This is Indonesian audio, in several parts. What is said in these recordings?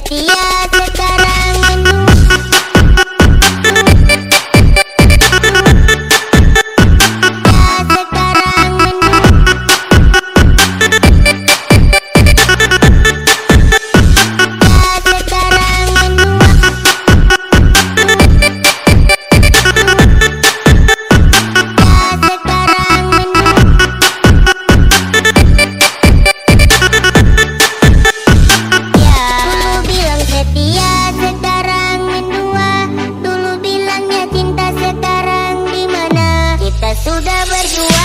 de sudah berjuang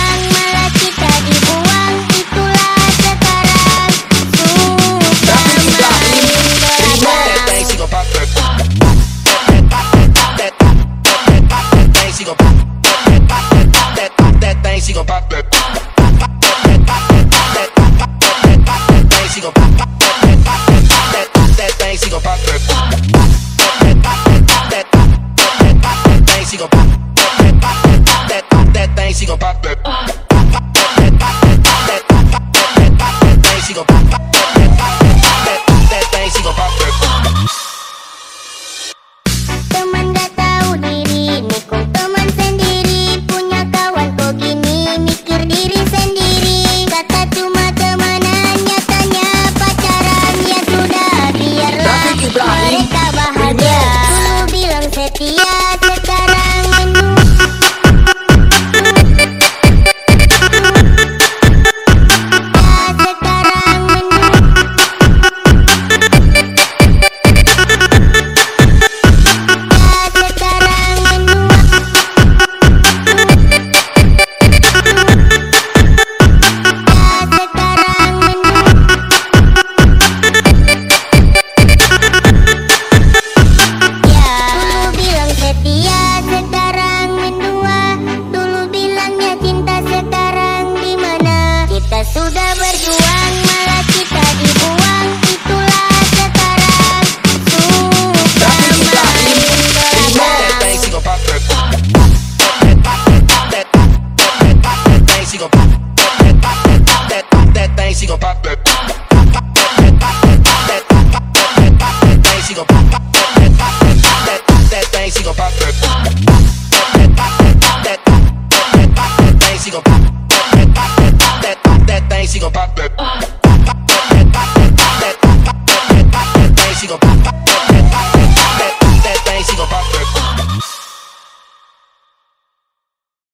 Pop, berjuang malah kita dibuang itulah setara suka pop pop that. about that.